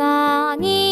何